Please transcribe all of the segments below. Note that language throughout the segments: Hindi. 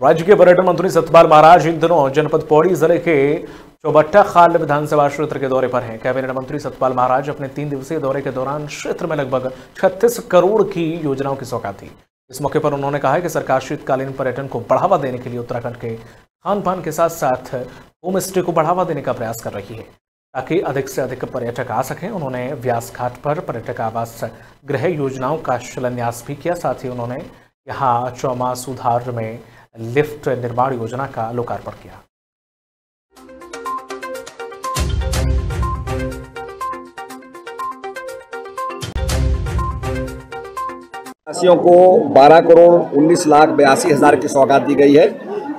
राज्य के पर्यटन मंत्री सतपाल महाराज इन दिनों जनपद पौड़ी ज़िले के चौबट्टा खाल विधानसभा क्षेत्र के दौरे पर हैं। कैबिनेट मंत्री सतपाल महाराज अपने तीन दिवसीय दौरे के दौरान क्षेत्र में लगभग 36 करोड़ की योजनाओं की सौगात दी। इस मौके पर उन्होंने कहा कि सरकार शीतकालीन पर्यटन को बढ़ावा देने के लिए उत्तराखंड के खान पान के साथ साथ होम स्टे को बढ़ावा देने का प्रयास कर रही है। ताकि अधिक से अधिक पर्यटक आ सकें, उन्होंने व्यास घाट पर पर्यटक आवास गृह योजनाओं का शिलान्यास भी किया। साथ ही उन्होंने यहाँ चौमा सुधार में लिफ्ट निर्माण योजना का लोकार्पण किया। वासियों को 12 करोड़ 19 लाख बयासी हज़ार की सौगात दी गई है।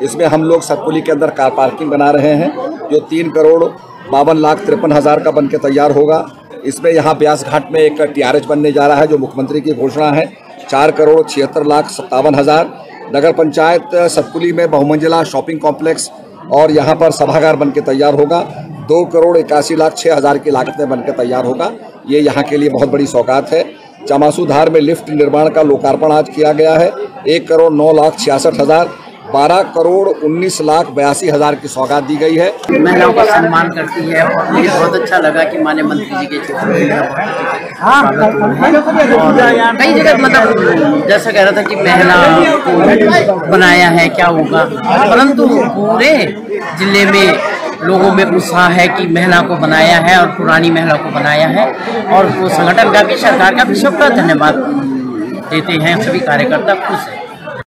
इसमें हम लोग सतपुली के अंदर कार पार्किंग बना रहे हैं, जो तीन करोड़ बावन लाख तिरपन हज़ार का बन के तैयार होगा। इसमें यहाँ ब्यास घाट में एक टीआरएच बनने जा रहा है, जो मुख्यमंत्री की घोषणा है। चार करोड़ छिहत्तर लाख सत्तावन हज़ार। नगर पंचायत सतकुली में बहुमंजिला शॉपिंग कॉम्प्लेक्स और यहाँ पर सभागार बन के तैयार होगा। दो करोड़ इक्यासी लाख छः हज़ार की लागत में बनकर तैयार होगा। ये यहाँ के लिए बहुत बड़ी सौगात है। चमासूधार में लिफ्ट निर्माण का लोकार्पण आज किया गया है। एक करोड़ नौ लाख छियासठ हज़ार बारह करोड़ उन्नीस लाख बयासी हज़ार की सौगात दी गई है। महिलाओं का सम्मान करती है और मुझे बहुत अच्छा लगा कि माने मंत्री जी के क्षेत्र में और कई जगह मतलब जैसा कह रहा था कि महिला को बनाया है क्या होगा? परंतु पूरे ज़िले में लोगों में उत्साह है कि महिला को बनाया है और पुरानी महिला को बनाया है और वो संगठन का भी सरकार का भी सबका धन्यवाद देते हैं। सभी कार्यकर्ता खुश हैं।